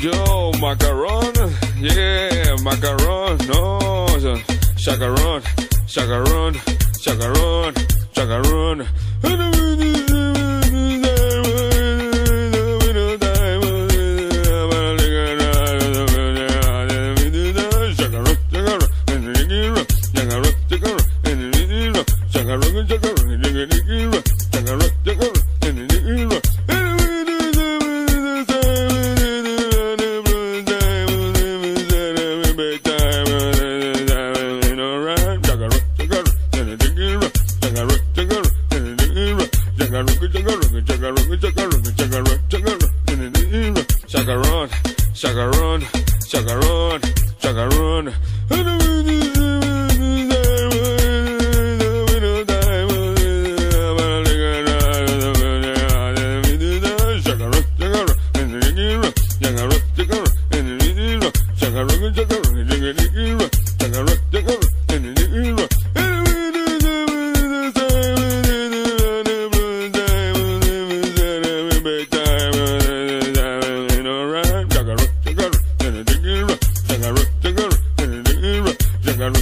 yo, macaron, yeah, macaron, no, chacarón, chacarón, chacarón, chacarón. Shakaron, shakaron, shakaron, shakaron, shakaron. Jagger, jagger,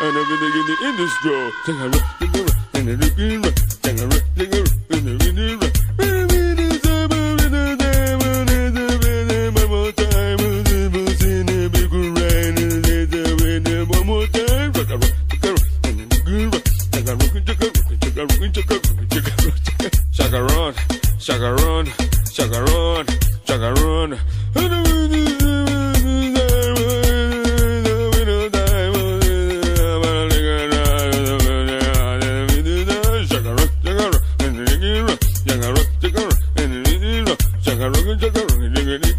and everything in the industry. Sing a rock, sing a rock, sing a rock, sing a rock, sing a rock. Chug a run, chug a run, chug a run, chug a run. just a ring a ding ding.